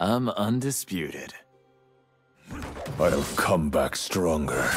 I'm undisputed. I'll come back stronger.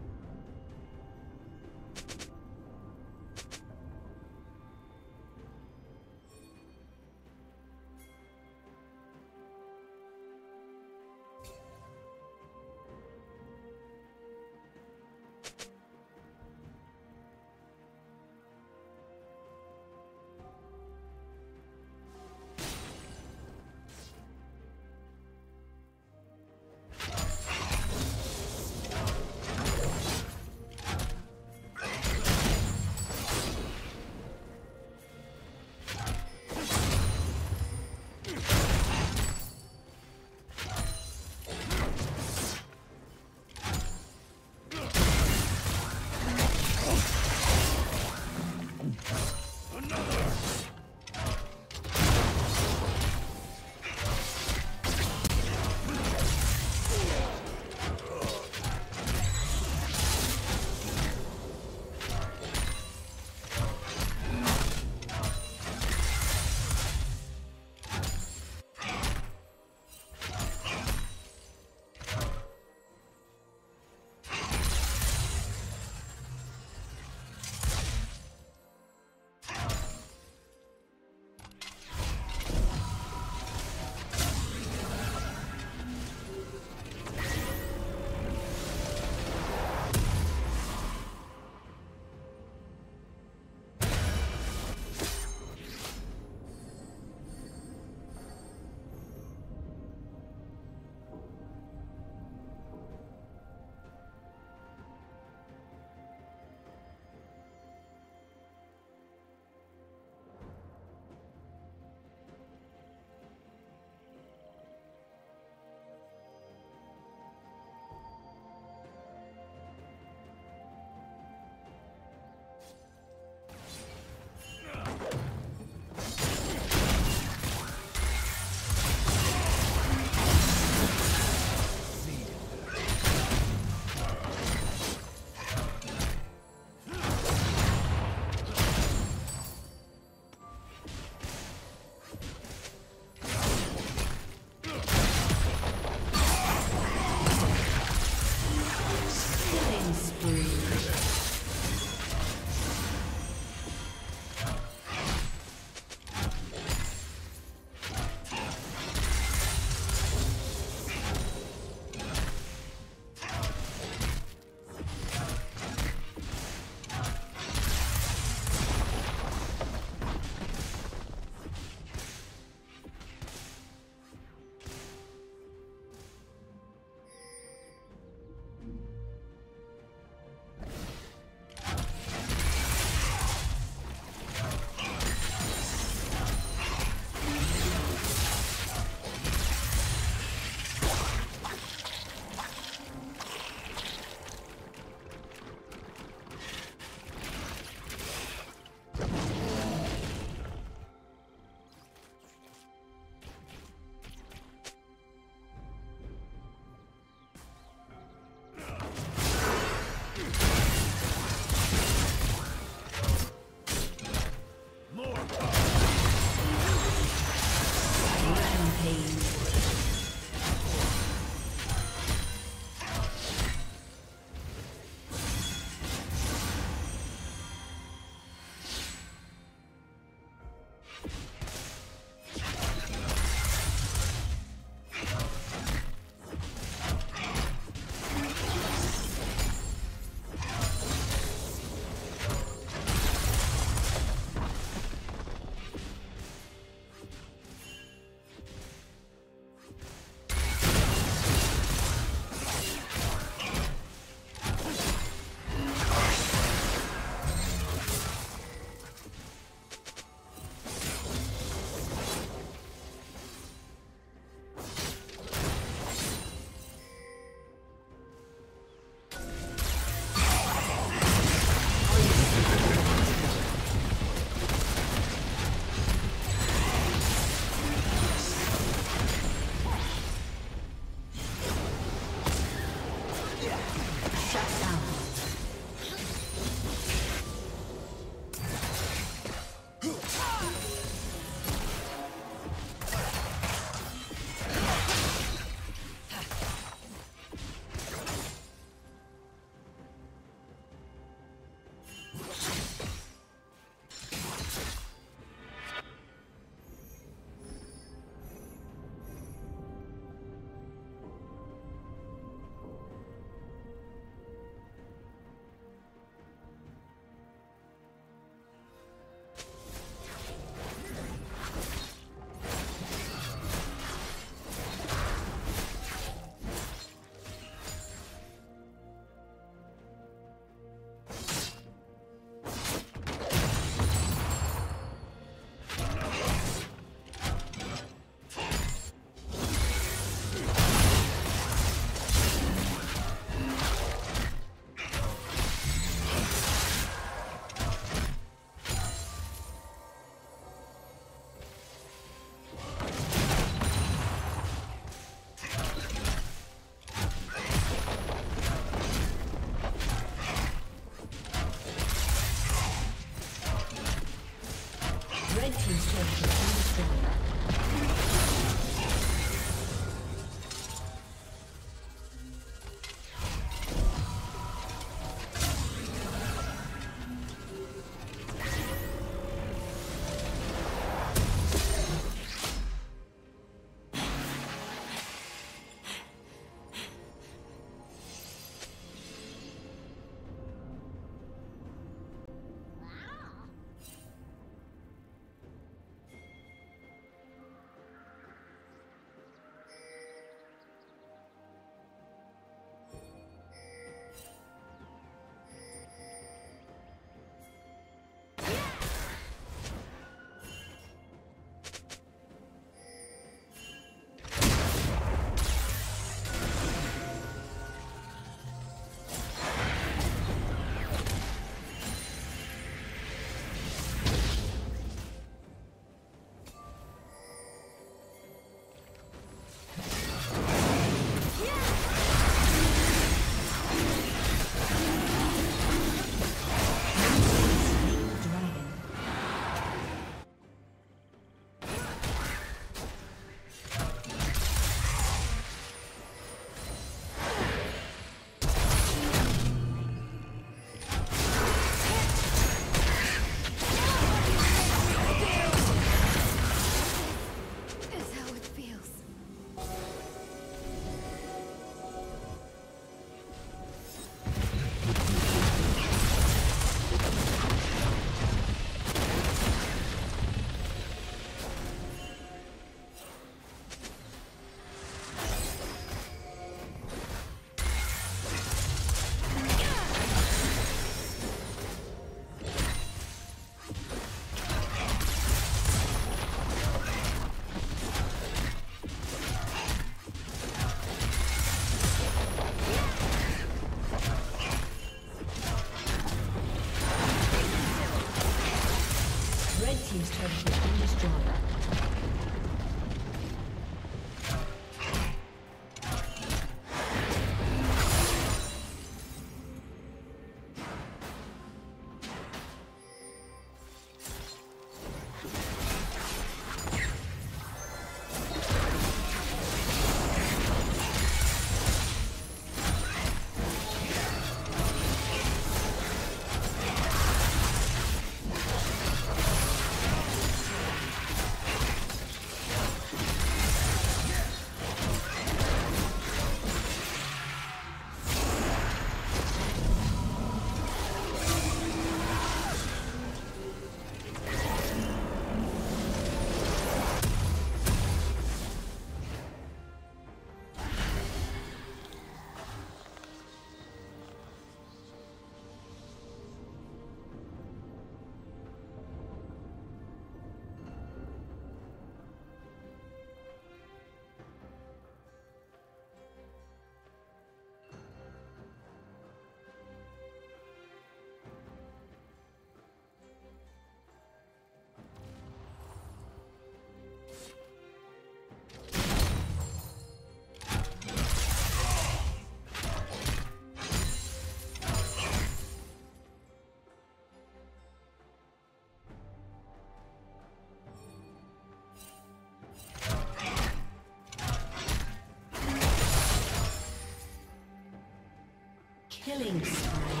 Killing spree.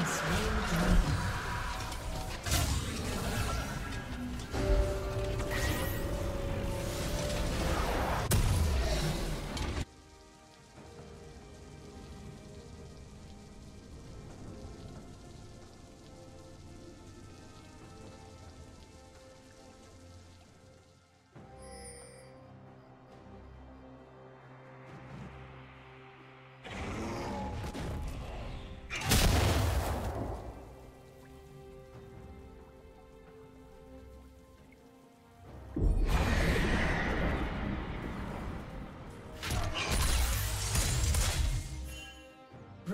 Justice.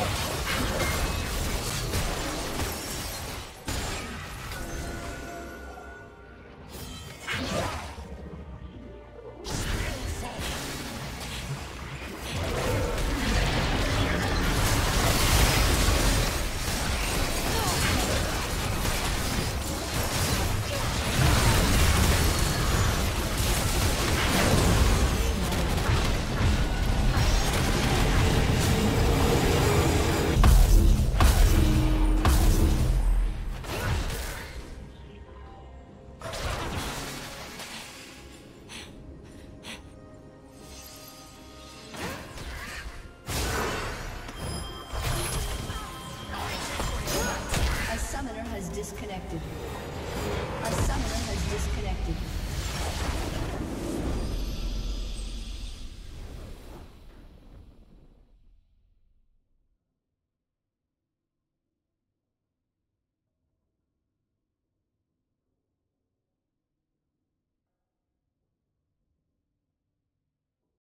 Disconnected. A